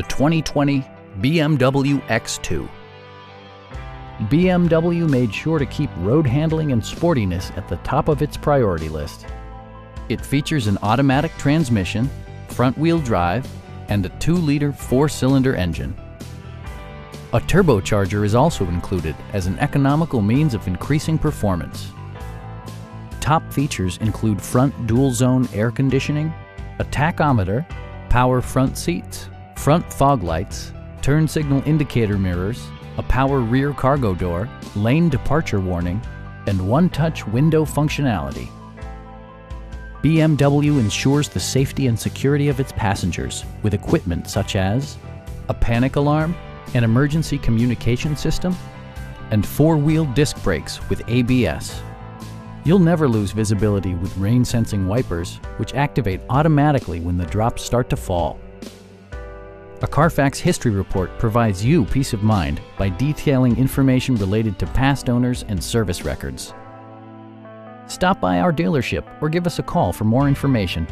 the 2020 BMW X2. BMW made sure to keep road handling and sportiness at the top of its priority list. It features an automatic transmission, front-wheel drive, and a 2-liter four-cylinder engine. A turbocharger is also included as an economical means of increasing performance. Top features include front dual-zone air conditioning, a tachometer, power front seats, front fog lights, turn signal indicator mirrors, a power rear cargo door, lane departure warning, and one-touch window functionality. BMW ensures the safety and security of its passengers with equipment such as a panic alarm, an emergency communication system, and four-wheel disc brakes with ABS. You'll never lose visibility with rain-sensing wipers, which activate automatically when the drops start to fall. A Carfax history report provides you peace of mind by detailing information related to past owners and service records. Stop by our dealership or give us a call for more information.